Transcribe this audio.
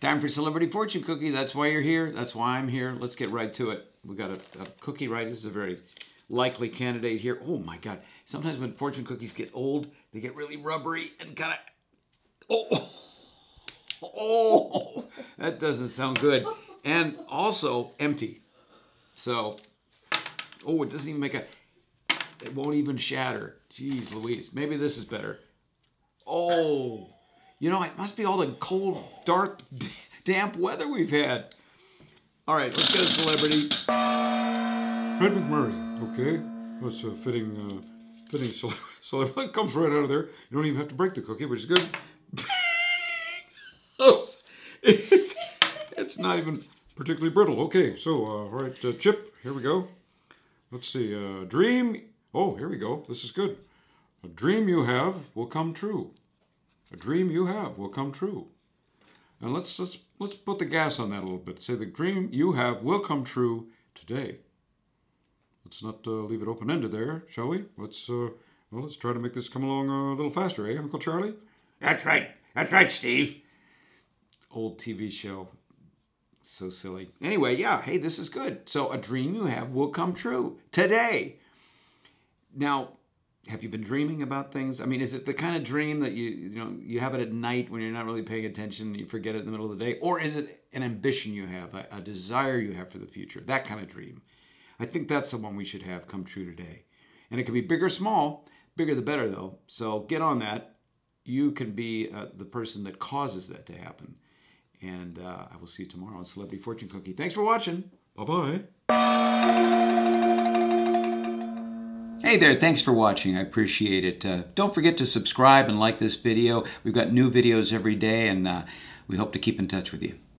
Time for Celebrity Fortune Cookie. That's why you're here. That's why I'm here. Let's get right to it. We got a, a cookie right. This is a very likely candidate here. Oh my God. Sometimes when fortune cookies get old, they get really rubbery and kind of. Oh, oh, that doesn't sound good. And also empty. So, oh, it doesn't even make a. It won't even shatter. Jeez Louise. Maybe this is better. Oh, you know, it must be all the cold, dark, damp weather we've had. All right, let's get a celebrity. Fred MacMurray, okay? That's a fitting, uh, fitting celebrity. It comes right out of there. You don't even have to break the cookie, which is good. it's, it's not even particularly brittle. Okay, so, uh, all right, uh, Chip, here we go. Let's see, uh, dream. Oh, here we go. This is good. A dream you have will come true. A dream you have will come true. And let's let's let's put the gas on that a little bit. Say the dream you have will come true today. Let's not uh, leave it open ended there, shall we? Let's uh, well, let's try to make this come along a little faster, eh, Uncle Charlie? That's right. That's right, Steve. Old TV show. So silly. Anyway, yeah, hey, this is good. So a dream you have will come true today. Now, have you been dreaming about things? I mean, is it the kind of dream that you you know you have it at night when you're not really paying attention, you forget it in the middle of the day, or is it an ambition you have, a, a desire you have for the future, that kind of dream? I think that's the one we should have come true today, and it can be big or small. Bigger the better, though. So get on that. You can be uh, the person that causes that to happen. And uh, I will see you tomorrow on Celebrity Fortune Cookie. Thanks for watching. Bye bye. Hey there, thanks for watching. I appreciate it. Uh, don't forget to subscribe and like this video. We've got new videos every day, and uh, we hope to keep in touch with you.